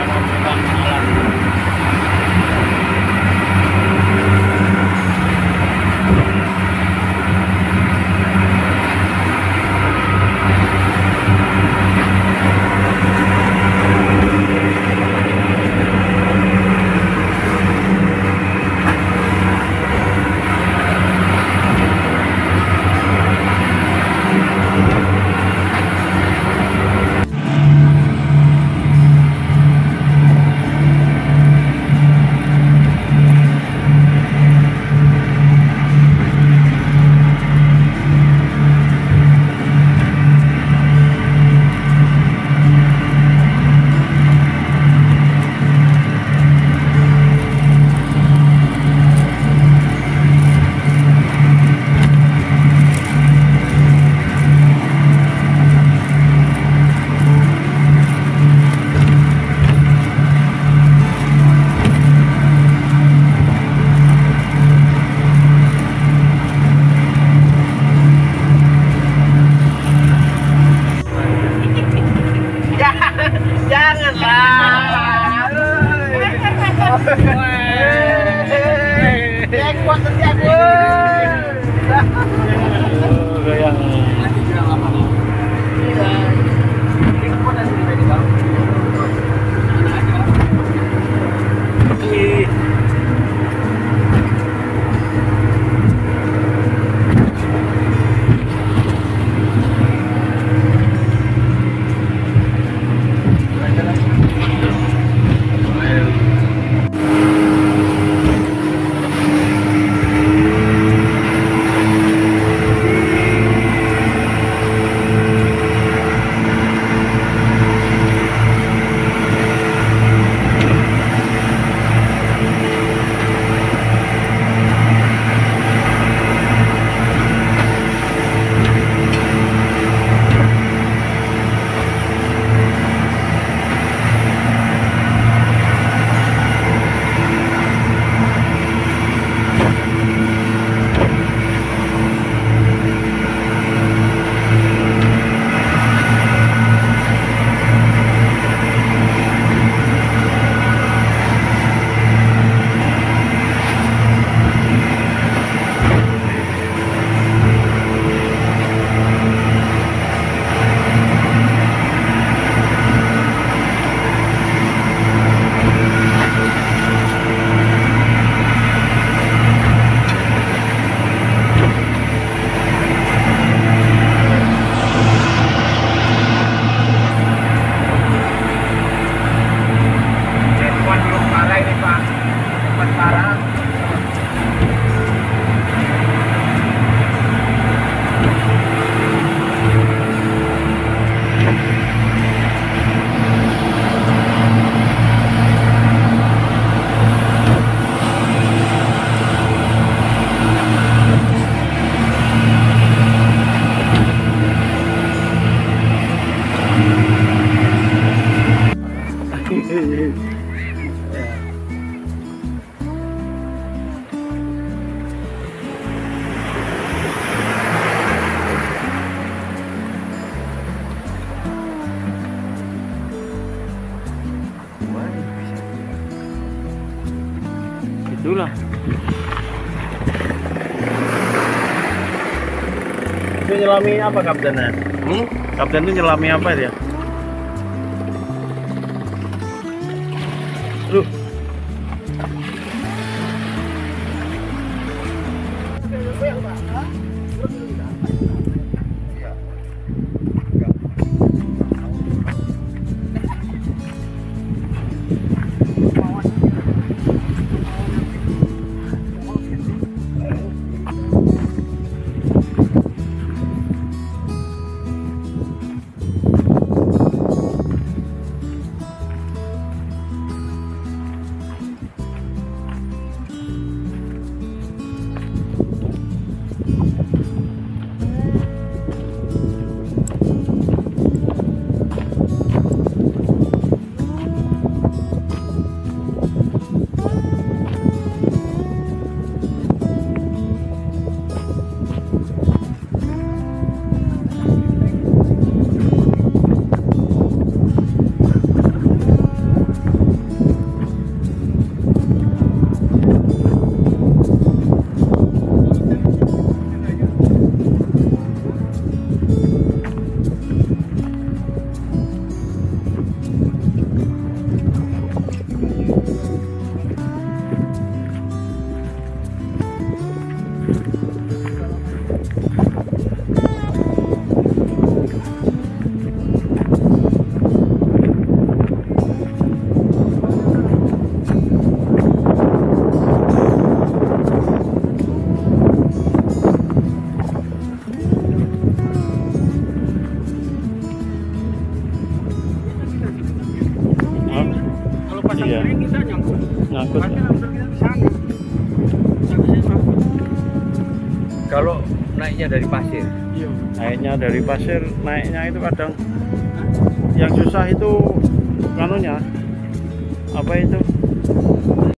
yang mau berbang malam Oh. Itulah. Itu nyelami apa kaptennya? Hmm? Kapten itu nyelami apa dia? Nyangkut. Nyangkut. Habisnya nyangkut. Kalau naiknya dari pasir. Iya. Naiknya dari pasir, naiknya itu kadang yang susah itu kanunya apa itu